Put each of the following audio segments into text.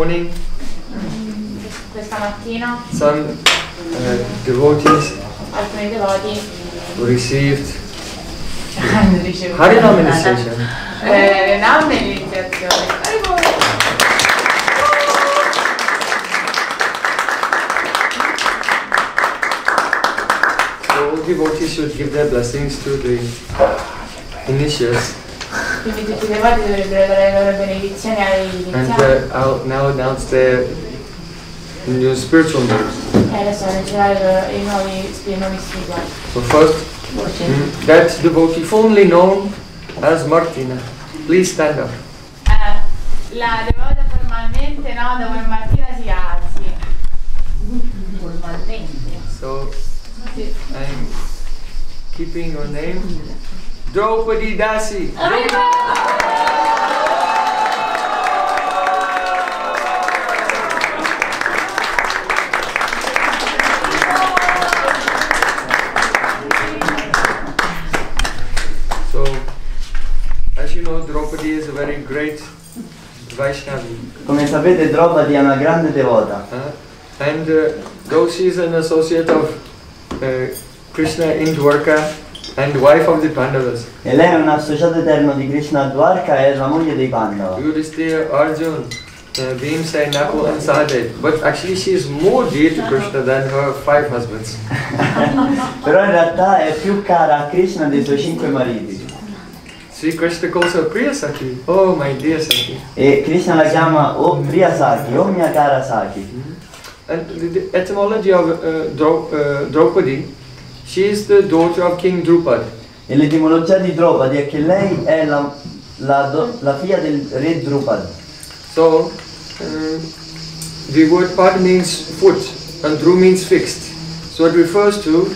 morning, Questa mattina. Some uh, devotees alcuni devoti. received. Hanno ricevuto Harinam eh. So all devotees should give their blessings to the initiates. Quindi tutti i devoti dovrebbero dare le loro benedizioni agli And iniziati uh, I'll now announce their new spiritual names. e adesso annunciare i nuovi, spirituali. So first, mm, that devotee formerly known as Martina. Please stand up. Eh, la devota formalmente nota come Martina si alzi. Formalmente. So I'm keeping your name. Draupadi Dasi. So, as you know, Draupadi is a very great Vaishnavi. Come sapete Draupadi è una grande devota Uh, and uh, though she is an associate of uh, Krishna in Dwarka and wife of the Pandavas, e lei è un associato eterno di Krishna Dwarka e è la moglie dei Pandava. Yudhishthira, Arjun, uh, Bhimsa, Nakul and Sahadev, but actually she is more dear to Krishna than her five husbands. Però in realtà è più cara a Krishna dei suoi cinque mariti. Sri Krishna calls her Priya Saki, oh my dear Saki. E Krishna la chiama O Priya Saki, o mia cara Saki. And the, etymology of uh, uh, Draupadi, she is the daughter of King Drupad. E l'etimologia di Draupadi è che lei è la, la do- la figlia del re Drupad. So, um, the word pad means foot and dru means fixed. So it refers to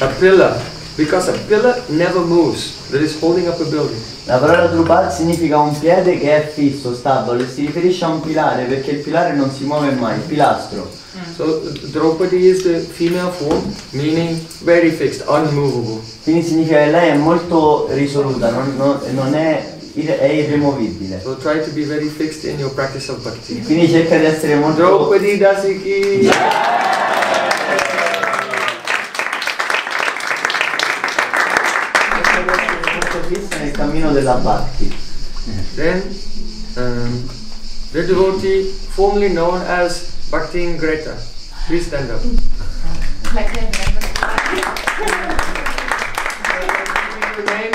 a pillar because a pillar never moves, that is holding up a building. La parola Drupad significa un piede che è fisso, stabile, si riferisce a un pilare perché il pilare non si muove mai, il pilastro. So Draupadi is the female form, meaning very fixed, unmovable. Quindi significa che lei è molto risoluta, non, non- non è, è irremovibile. So try to be very fixed in your practice of bhakti. Quindi cerca di essere molto... Draupadi Dasiki! molto fissa nel cammino della Bhakti. Then, um, the devotee formerly known as Bhakti Greta. Please stand up. Your name?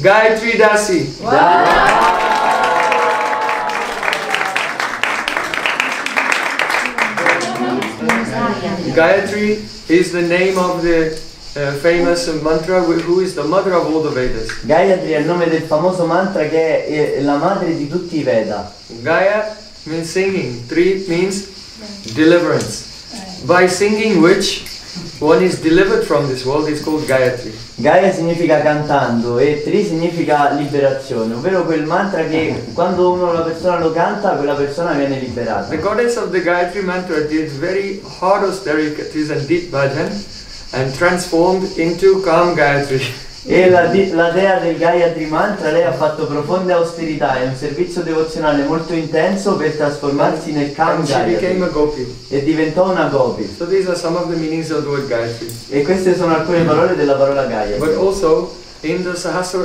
Gayatri Dasi. Gayatri is the name of the uh, famous mantra wh- who is the mother of all the Vedas. Gayatri è il nome del famoso mantra che è la madre di tutti i Veda. Gaya means singing, Tri means deliverance. By singing which one is delivered from this world is called Gayatri. Gaia significa cantando e Tri significa liberazione, ovvero quel mantra che quando uno, una persona lo canta, quella persona viene liberata. The goddess of the Gayatri mantra did very hard austerities and deep bhajan and transformed into calm Gayatri. E la, la dea del Gayatri Mantra, lei ha fatto profonde austerità e un servizio devozionale molto intenso per trasformarsi nel Kam Gayatri e diventò una Gopi. So these are some of the meanings of the word Gayatri. E queste sono alcune parole della parola Gayatri. But also in the Sahasra,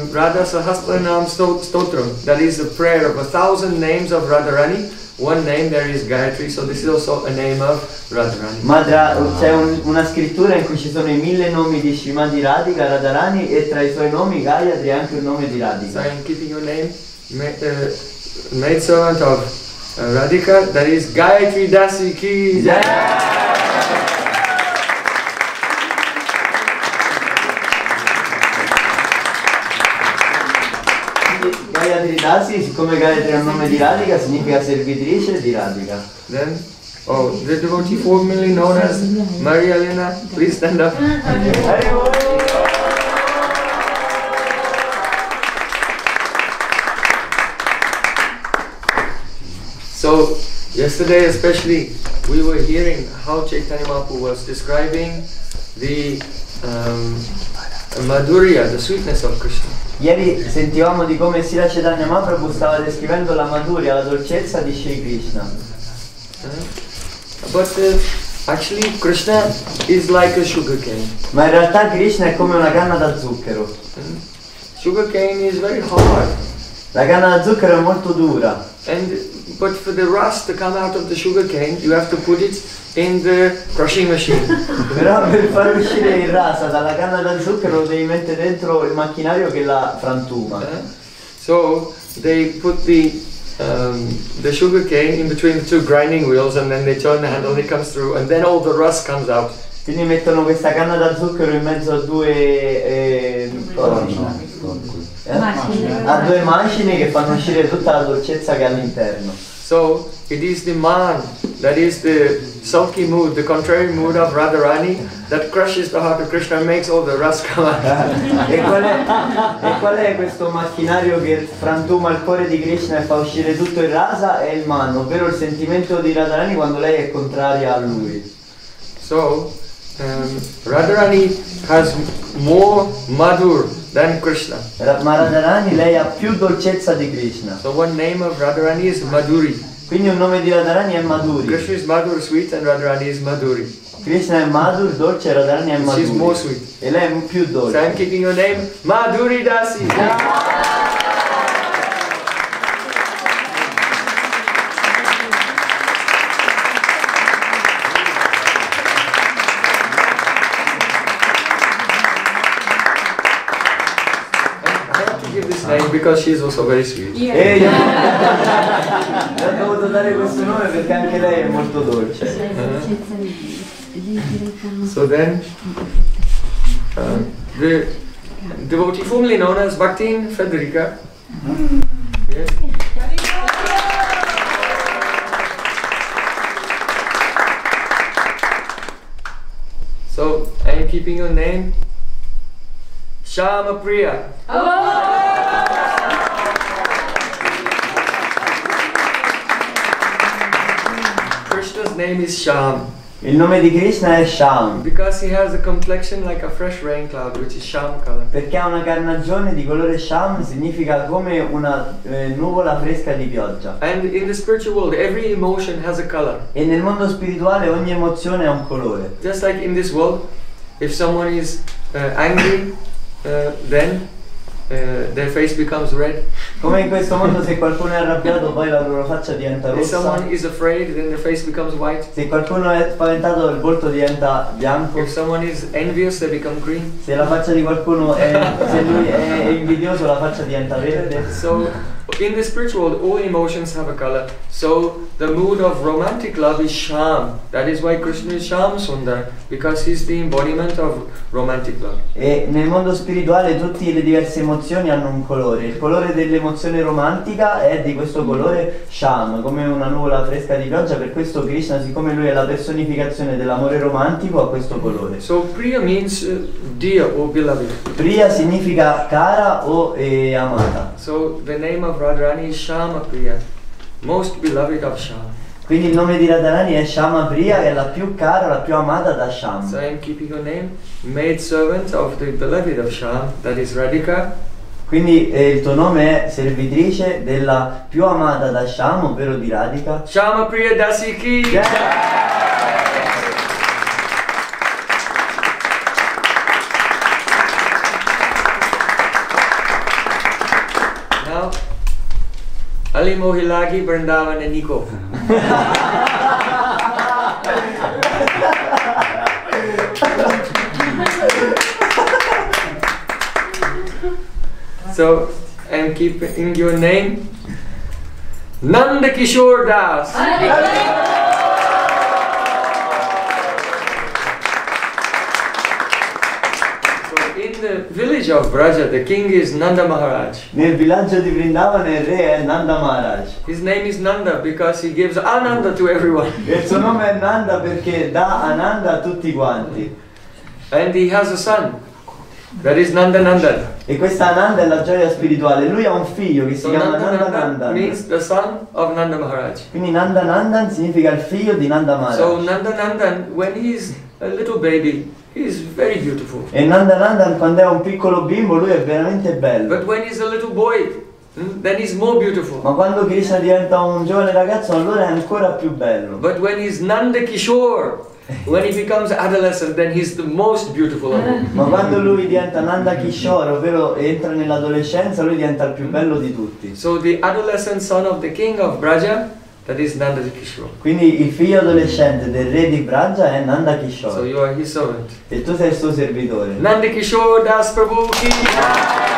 um, Radha Sahasranam Sto- Stotram, that is the prayer of a thousand names of Radharani, one name there is Gayatri, so this is also a name of Radharani. Ma tra- c'è un- una scrittura in cui ci sono i mille nomi di Shimati Radhika, Radharani e tra i suoi nomi Gayatri è anche il nome di So Radhika. I am keeping your name, ma- uh, maid servant of uh, Radhika, that is Gayatri Dasi ki jai. Dasi, siccome nome di significa servitrice di. Then, oh, the devotee formerly known as Maria Elena, please stand up. So, yesterday especially, we were hearing how Chaitanya Mahaprabhu was describing the um, Madhurya, the sweetness of Krishna. Ieri sentivamo di come Sila Chaitanya Mahaprabhu stava descrivendo la maduria, la dolcezza di Shri Krishna. But uh, actually, Krishna is like a sugar cane. Ma in realtà Krishna è come una canna da zucchero. Sugar cane is very hard, La canna da zucchero è molto dura, and but for the rust to come out of the sugar cane, you have to put it in the crushing machine. però per far uscire il rasa dalla canna da zucchero lo devi mettere dentro il macchinario che la frantuma. Uh, so they put the um, the sugar cane in between the two grinding wheels, and then they turn the handle, and it comes through, and then all the rust comes out. Quindi mettono questa canna da zucchero in mezzo a due eh, eh? a due macine che fanno uscire tutta la dolcezza che è all'interno. So it is the man, that is the sulky mood, the contrary mood of Radharani, that crushes the heart of Krishna and makes all the come out. E qual, è, e qual è questo macchinario che frantuma il cuore di Krishna e fa uscire tutto il rasa? È il man, ovvero il sentimento di Radharani quando lei è contraria a lui. So um, Radharani has more madhur than Krishna. Radharani lei ha più dolcezza di Krishna. So one name of Radharani is Madhuri. Quindi un nome di Radharani è Madhuri. Krishna is Madhur sweet and Radharani is Madhuri. Krishna è Madhur, dolce, Radharani è She's more sweet. E lei è più So I'm keeping your name Madhuri Dasi. I have to give this name because she is also very sweet. E io le ho dovuto dare questo nome perché anche lei è molto dolce. So then, um, the devotee formerly known as Bhaktin Federica. Yes. So I am keeping your name Shama Priya. Krishna's name is Sham Il nome di Krishna è Sham. because he has a complexion like a fresh rain cloud, which is Sham color. Perché ha una carnagione di colore Sham significa come una eh, nuvola fresca di pioggia. And in the spiritual world, every emotion has a color. E nel mondo spirituale ogni emozione ha un colore. Just like in this world, if someone is uh, angry, uh, then uh, their face becomes red. Come in questo mondo se qualcuno è arrabbiato poi la loro faccia diventa If someone rossa. is afraid, then their face becomes white. Se qualcuno è spaventato il volto diventa bianco. If someone is envious, they become green. Se la faccia di qualcuno è, se lui è invidioso la faccia diventa verde. So, in the spiritual world, all emotions have a color. So, the mood of romantic love is Sham. That is why Krishna is Sham Sundar, because he's the embodiment of romantic love. E nel mondo spirituale tutte le diverse emozioni hanno un colore. Il colore dell'emozione romantica è di questo colore Sham, come una nuvola fresca di pioggia. Per questo Krishna, siccome lui è la personificazione dell'amore romantico, ha questo colore. So, Priya means uh, dear or beloved. Priya significa cara o eh, amata. So, the name of Radharani Shama Priya, most beloved of Sham. Quindi il nome di Radharani è Shama Priya, che è la più cara, la più amata da So, Sham. I am keeping your name, maid servant of the beloved of Sham, that is Radhika. Quindi eh, il tuo nome è servitrice della più amata da Sham, ovvero di Radhika. Shama Priya Dasi ki. Ali Mohilagi Vrindavan and Nico. so, I'm keeping your name Nanda Kishore Das. The village of Braja, the king is Nanda Maharaj. Nel villaggio di Vrindavan il re è Nanda Maharaj. His name is Nanda because he gives Ananda to everyone. Il suo nome è Nanda perché dà Ananda a tutti quanti. And he has a son. That is Nanda Nandan. E questa Ananda è la gioia spirituale. Lui ha un figlio che si So chiama Nanda Nanda Nandan Nandan. means the son of Nanda Maharaj. Quindi Nanda Nandan significa il figlio di Nanda Maharaj. So Nanda Nandan, when he's a little baby, E Nanda Nanda quando è un piccolo bimbo lui è veramente bello. But when he's a little boy, hmm, then he's more beautiful. Ma quando Krishna diventa un giovane ragazzo allora è ancora più bello. But when he's Nanda Kishore, when he becomes adolescent, then he's the most beautiful of all. Ma quando lui diventa Nanda Kishore, ovvero entra nell'adolescenza, lui diventa il più bello di tutti. So the adolescent son of the king of Braja, that is Nanda Kishore. Quindi il figlio adolescente del re di Braja è Nanda So Kishore you are his servant. e tu sei il suo servitore. Nanda Kishore Das Prabhu ki.